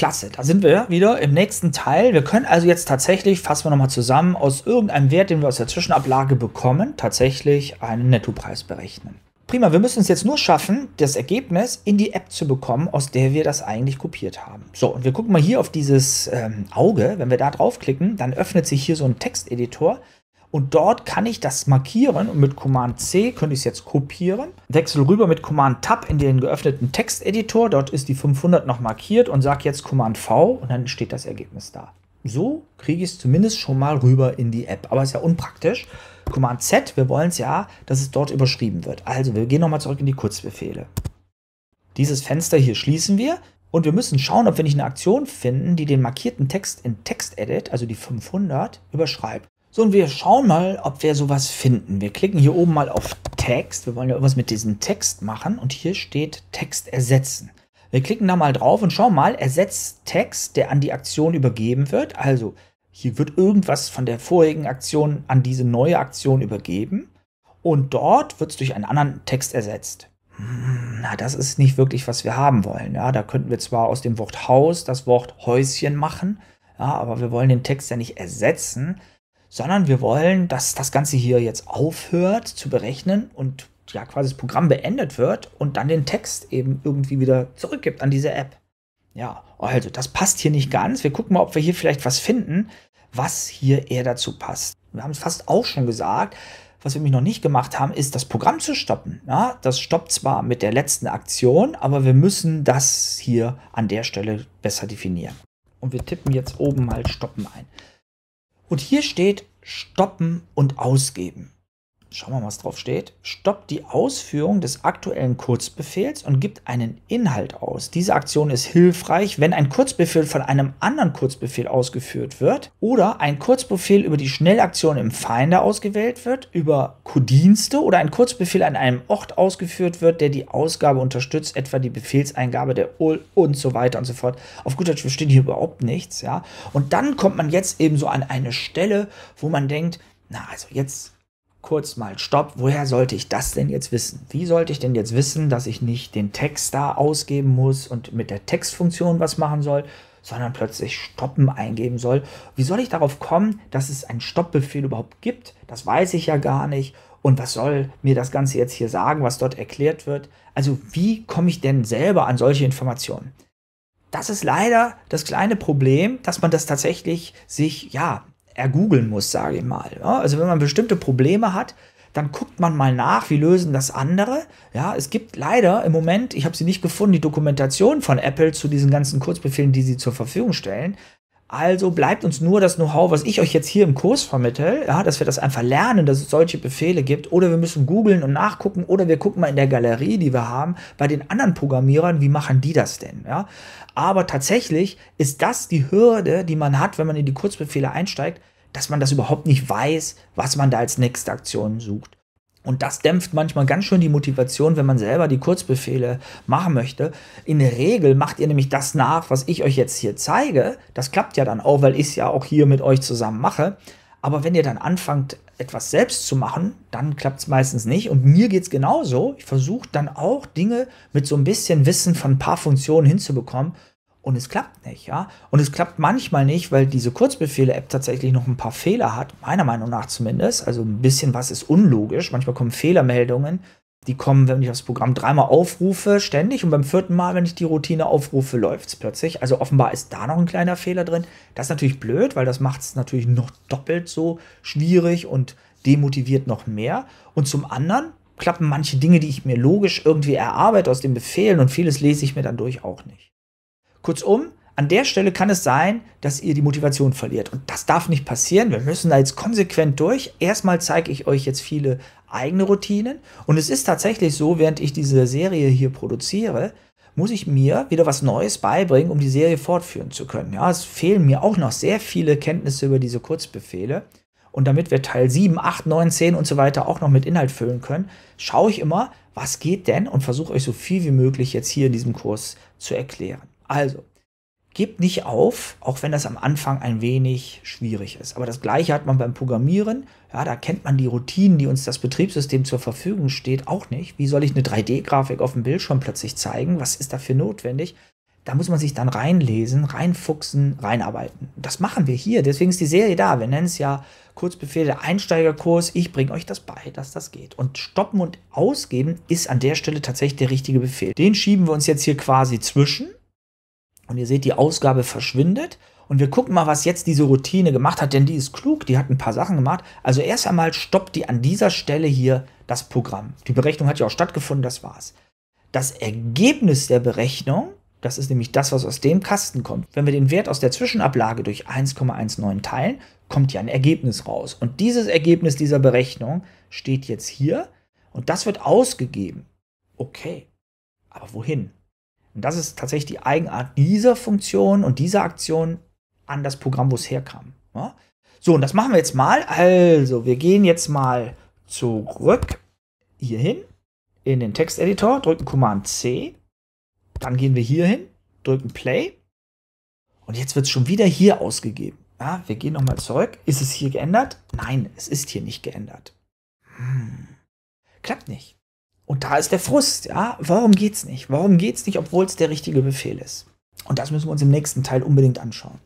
Klasse, da sind wir wieder im nächsten Teil. Wir können also jetzt tatsächlich, fassen wir nochmal zusammen, aus irgendeinem Wert, den wir aus der Zwischenablage bekommen, tatsächlich einen Nettopreis berechnen. Prima, wir müssen es jetzt nur schaffen, das Ergebnis in die App zu bekommen, aus der wir das eigentlich kopiert haben. So, und wir gucken mal hier auf dieses ähm, Auge. Wenn wir da draufklicken, dann öffnet sich hier so ein Texteditor. Und dort kann ich das markieren und mit Command C könnte ich es jetzt kopieren. Wechsel rüber mit Command Tab in den geöffneten Texteditor. Dort ist die 500 noch markiert und sage jetzt Command V und dann steht das Ergebnis da. So kriege ich es zumindest schon mal rüber in die App. Aber ist ja unpraktisch. Command Z, wir wollen es ja, dass es dort überschrieben wird. Also wir gehen nochmal zurück in die Kurzbefehle. Dieses Fenster hier schließen wir und wir müssen schauen, ob wir nicht eine Aktion finden, die den markierten Text in TextEdit, also die 500, überschreibt. So, und wir schauen mal, ob wir sowas finden. Wir klicken hier oben mal auf Text. Wir wollen ja irgendwas mit diesem Text machen. Und hier steht Text ersetzen. Wir klicken da mal drauf und schauen mal, ersetzt Text, der an die Aktion übergeben wird. Also hier wird irgendwas von der vorigen Aktion an diese neue Aktion übergeben und dort wird es durch einen anderen Text ersetzt. Hm, na, das ist nicht wirklich, was wir haben wollen. Ja, da könnten wir zwar aus dem Wort Haus das Wort Häuschen machen, ja, aber wir wollen den Text ja nicht ersetzen, sondern wir wollen, dass das Ganze hier jetzt aufhört zu berechnen und ja quasi das Programm beendet wird und dann den Text eben irgendwie wieder zurückgibt an diese App. Ja, also das passt hier nicht ganz. Wir gucken mal, ob wir hier vielleicht was finden, was hier eher dazu passt. Wir haben es fast auch schon gesagt. Was wir nämlich noch nicht gemacht haben, ist das Programm zu stoppen. Ja, das stoppt zwar mit der letzten Aktion, aber wir müssen das hier an der Stelle besser definieren. Und wir tippen jetzt oben mal stoppen ein. Und hier steht stoppen und ausgeben. Schauen wir mal, was drauf steht. Stoppt die Ausführung des aktuellen Kurzbefehls und gibt einen Inhalt aus. Diese Aktion ist hilfreich, wenn ein Kurzbefehl von einem anderen Kurzbefehl ausgeführt wird oder ein Kurzbefehl über die Schnellaktion im Finder ausgewählt wird, über Codienste oder ein Kurzbefehl an einem Ort ausgeführt wird, der die Ausgabe unterstützt, etwa die Befehlseingabe der UL und so weiter und so fort. Auf gut Deutsch versteht hier überhaupt nichts, ja. Und dann kommt man jetzt eben so an eine Stelle, wo man denkt, na, also jetzt kurz mal Stopp, woher sollte ich das denn jetzt wissen? Wie sollte ich denn jetzt wissen, dass ich nicht den Text da ausgeben muss und mit der Textfunktion was machen soll, sondern plötzlich Stoppen eingeben soll? Wie soll ich darauf kommen, dass es einen Stoppbefehl überhaupt gibt? Das weiß ich ja gar nicht. Und was soll mir das Ganze jetzt hier sagen, was dort erklärt wird? Also wie komme ich denn selber an solche Informationen? Das ist leider das kleine Problem, dass man das tatsächlich sich, ja, ergoogeln muss, sage ich mal. Ja, also wenn man bestimmte Probleme hat, dann guckt man mal nach, wie lösen das andere. Ja, es gibt leider im Moment, ich habe sie nicht gefunden, die Dokumentation von Apple zu diesen ganzen Kurzbefehlen, die sie zur Verfügung stellen. Also bleibt uns nur das Know-how, was ich euch jetzt hier im Kurs vermittel, ja, dass wir das einfach lernen, dass es solche Befehle gibt. Oder wir müssen googeln und nachgucken. Oder wir gucken mal in der Galerie, die wir haben, bei den anderen Programmierern, wie machen die das denn? Ja? Aber tatsächlich ist das die Hürde, die man hat, wenn man in die Kurzbefehle einsteigt, dass man das überhaupt nicht weiß, was man da als nächste Aktion sucht. Und das dämpft manchmal ganz schön die Motivation, wenn man selber die Kurzbefehle machen möchte. In der Regel macht ihr nämlich das nach, was ich euch jetzt hier zeige. Das klappt ja dann auch, weil ich es ja auch hier mit euch zusammen mache. Aber wenn ihr dann anfangt, etwas selbst zu machen, dann klappt es meistens nicht. Und mir geht es genauso. Ich versuche dann auch Dinge mit so ein bisschen Wissen von ein paar Funktionen hinzubekommen und es klappt nicht, ja. Und es klappt manchmal nicht, weil diese Kurzbefehle-App tatsächlich noch ein paar Fehler hat, meiner Meinung nach zumindest. Also ein bisschen was ist unlogisch. Manchmal kommen Fehlermeldungen, die kommen, wenn ich das Programm dreimal aufrufe, ständig. Und beim vierten Mal, wenn ich die Routine aufrufe, läuft es plötzlich. Also offenbar ist da noch ein kleiner Fehler drin. Das ist natürlich blöd, weil das macht es natürlich noch doppelt so schwierig und demotiviert noch mehr. Und zum anderen klappen manche Dinge, die ich mir logisch irgendwie erarbeite aus den Befehlen und vieles lese ich mir dann durch auch nicht. Kurzum, an der Stelle kann es sein, dass ihr die Motivation verliert. Und das darf nicht passieren. Wir müssen da jetzt konsequent durch. Erstmal zeige ich euch jetzt viele eigene Routinen. Und es ist tatsächlich so, während ich diese Serie hier produziere, muss ich mir wieder was Neues beibringen, um die Serie fortführen zu können. Ja, es fehlen mir auch noch sehr viele Kenntnisse über diese Kurzbefehle. Und damit wir Teil 7, 8, 9, 10 und so weiter auch noch mit Inhalt füllen können, schaue ich immer, was geht denn und versuche euch so viel wie möglich jetzt hier in diesem Kurs zu erklären. Also, gebt nicht auf, auch wenn das am Anfang ein wenig schwierig ist. Aber das gleiche hat man beim Programmieren. Ja, da kennt man die Routinen, die uns das Betriebssystem zur Verfügung steht, auch nicht. Wie soll ich eine 3D-Grafik auf dem Bildschirm plötzlich zeigen? Was ist dafür notwendig? da muss man sich dann reinlesen, reinfuchsen, reinarbeiten. Das machen wir hier. Deswegen ist die Serie da. Wir nennen es ja Kurzbefehl der Einsteigerkurs. Ich bringe euch das bei, dass das geht. Und stoppen und ausgeben ist an der Stelle tatsächlich der richtige Befehl. Den schieben wir uns jetzt hier quasi zwischen. Und ihr seht, die Ausgabe verschwindet. Und wir gucken mal, was jetzt diese Routine gemacht hat, denn die ist klug, die hat ein paar Sachen gemacht. Also erst einmal stoppt die an dieser Stelle hier das Programm. Die Berechnung hat ja auch stattgefunden, das war's. Das Ergebnis der Berechnung, das ist nämlich das, was aus dem Kasten kommt. Wenn wir den Wert aus der Zwischenablage durch 1,19 teilen, kommt ja ein Ergebnis raus. Und dieses Ergebnis dieser Berechnung steht jetzt hier und das wird ausgegeben. Okay, aber wohin? Und das ist tatsächlich die Eigenart dieser Funktion und dieser Aktion an das Programm, wo es herkam. Ja? So, und das machen wir jetzt mal. Also, wir gehen jetzt mal zurück hierhin in den Texteditor, drücken Command C, dann gehen wir hier hin, drücken Play und jetzt wird es schon wieder hier ausgegeben. Ja, wir gehen nochmal zurück. Ist es hier geändert? Nein, es ist hier nicht geändert. Hm. Klappt nicht. Und da ist der Frust, ja. Warum geht's nicht? Warum geht's nicht, obwohl es der richtige Befehl ist? Und das müssen wir uns im nächsten Teil unbedingt anschauen.